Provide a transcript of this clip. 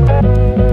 Música